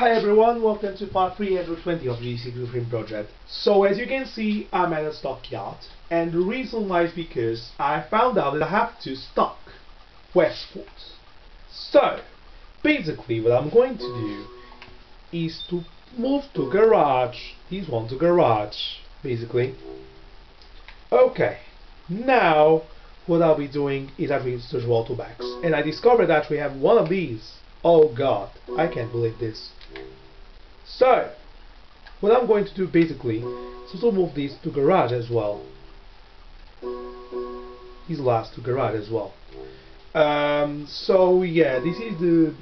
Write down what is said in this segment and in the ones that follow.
Hi everyone, welcome to part 320 of the GC Blueprint project. So as you can see, I'm at a stockyard, and the reason why is because I found out that I have to stock WedsSport. So, basically what I'm going to do is to move to garage, this one to garage, basically. Okay, now what I'll be doing is actually search for Autobacs, and I discovered that we have one of these. Oh god, I can't believe this. So, what I'm going to do basically is also move these to garage as well. These last to garage as well. Um, so yeah, this is the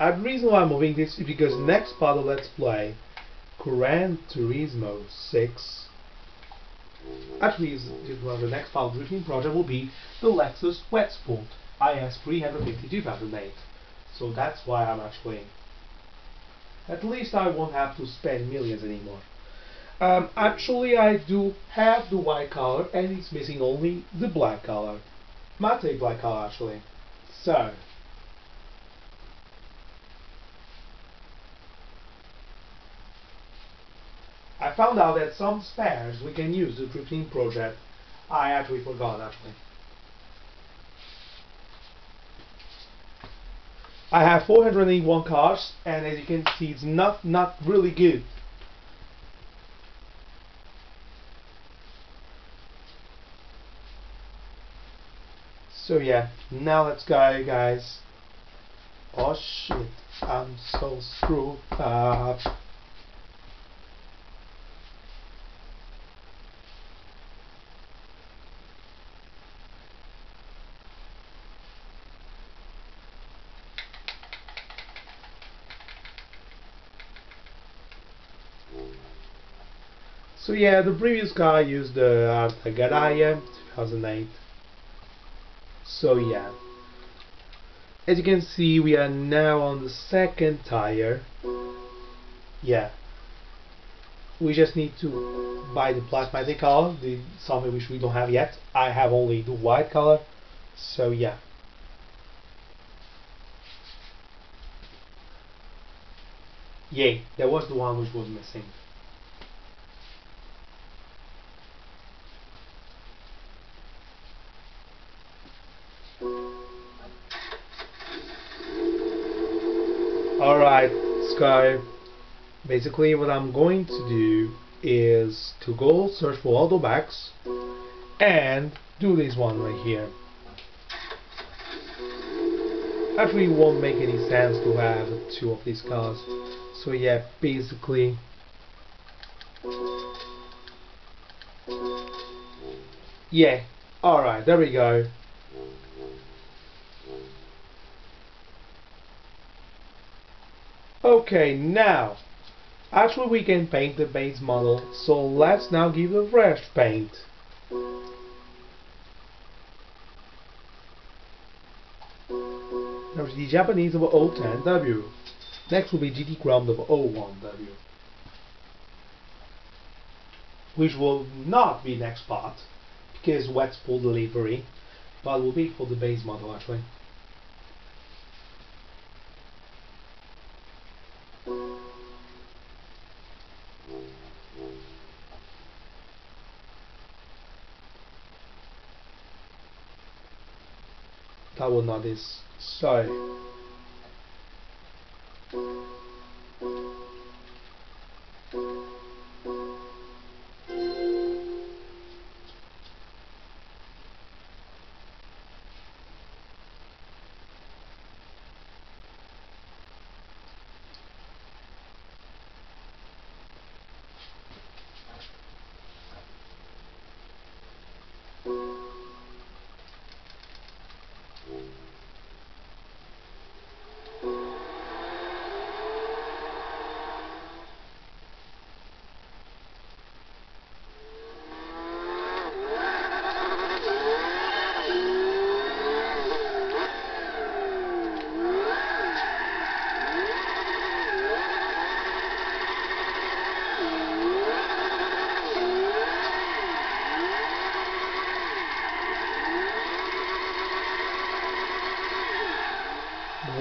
uh, reason why I'm moving this is because next part of Let's Play, Gran Turismo 6. Actually, is well, the next part of the routine project will be the Lexus WedsSport IS 350 2008. So that's why I'm actually at least I won't have to spend millions anymore. Um, actually, I do have the white color, and it's missing only the black color. Matte black color, actually. So, I found out that some spares we can use the Drifting project. I actually forgot, actually. I have 481 cars and as you can see it's not not really good. So yeah now let's go guys. Oh shit. I'm so screwed up So yeah, the previous car used the uh, Alta 2008. So yeah. As you can see, we are now on the second tire. Yeah. We just need to buy the plasmatic color, the something which we don't have yet. I have only the white color. So yeah. Yay, that was the one which was missing. Alright, Sky. Basically what I'm going to do is to go search for all the bags and do this one right here. Actually it won't make any sense to have two of these cars. So yeah, basically Yeah, alright, there we go. Okay, now, actually we can paint the base model, so let's now give a fresh paint. There's the Japanese of 010W. Next will be GT Ground of 01W. Which will not be next part, because wet spool delivery, but will be for the base model actually. That will not is. So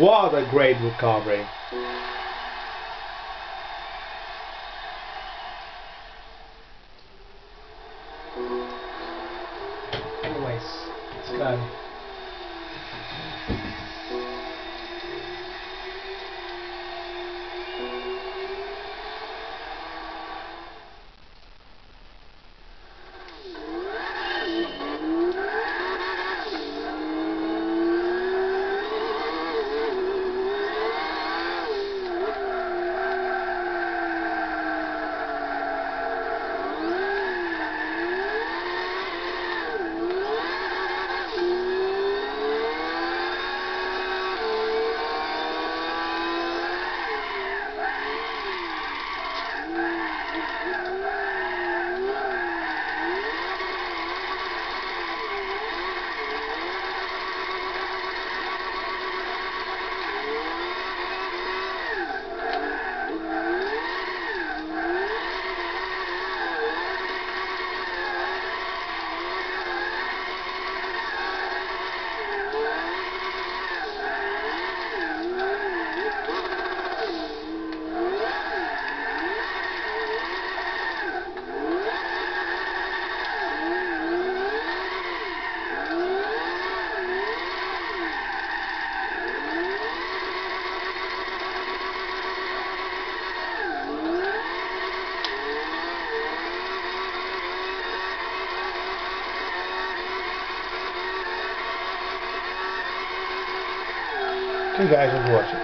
What a great recovery. Anyways, let's go. You guys for watching.